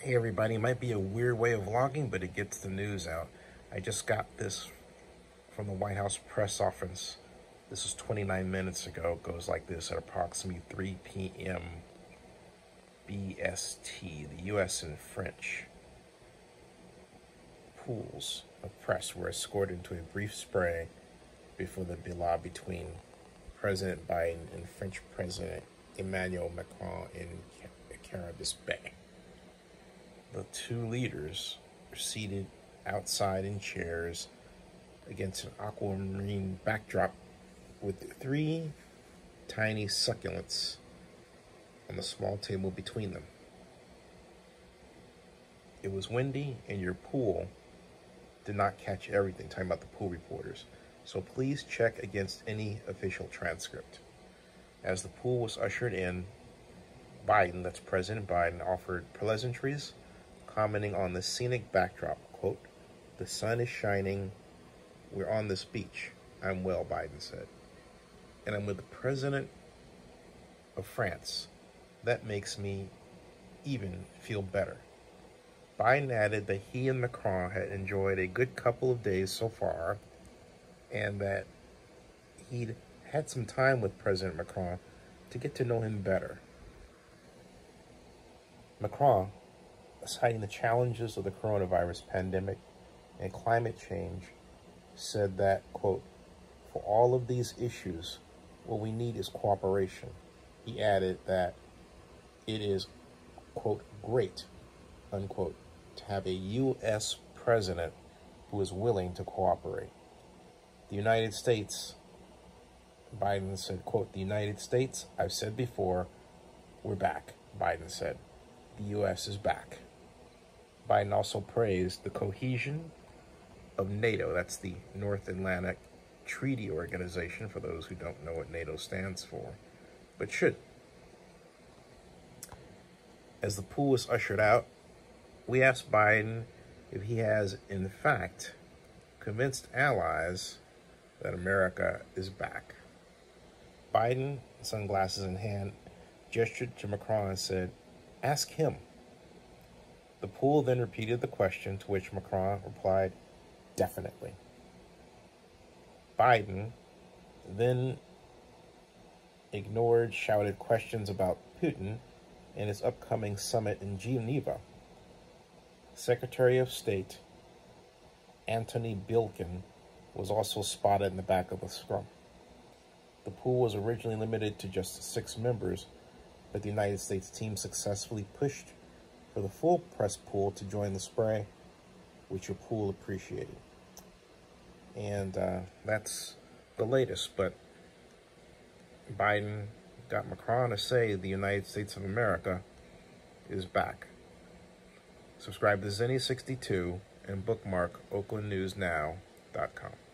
Hey everybody, it might be a weird way of vlogging, but it gets the news out. I just got this from the White House press office. This was 29 minutes ago. It goes like this at approximately 3 p.m. BST. The U.S. and French pools of press were escorted into a brief spray before the bilat between President Biden and French President Emmanuel Macron in Carbis Bay. The two leaders are seated outside in chairs against an aquamarine backdrop with three tiny succulents on the small table between them. It was windy and your pool did not catch everything, talking about the pool reporters. So please check against any official transcript. As the pool was ushered in, Biden, that's President Biden, offered pleasantries, commenting on the scenic backdrop. Quote, the sun is shining. We're on this beach. I'm well, Biden said. And I'm with the president of France. That makes me even feel better. Biden added that he and Macron had enjoyed a good couple of days so far and that he'd had some time with President Macron to get to know him better. Macron, citing the challenges of the coronavirus pandemic and climate change, said that, quote, for all of these issues, what we need is cooperation. He added that it is, quote, great, unquote, to have a U.S. president who is willing to cooperate. The United States, Biden said, quote, the United States, I've said before, we're back, Biden said. The U.S. is back. Biden also praised the cohesion of NATO. That's the North Atlantic Treaty Organization, for those who don't know what NATO stands for, but should. As the pool was ushered out, we asked Biden if he has, in fact, convinced allies that America is back. Biden, sunglasses in hand, gestured to Macron and said, Ask him. The pool then repeated the question, to which Macron replied, Definitely. Biden then ignored shouted questions about Putin and his upcoming summit in Geneva. Secretary of State Antony Blinken was also spotted in the back of the scrum. The pool was originally limited to just six members, but the United States team successfully pushed for the full press pool to join the spray, which your pool appreciated. And uh, that's the latest, but Biden got Macron to say the United States of America is back. Subscribe to Zennie62 and bookmark oaklandnewsnow.com.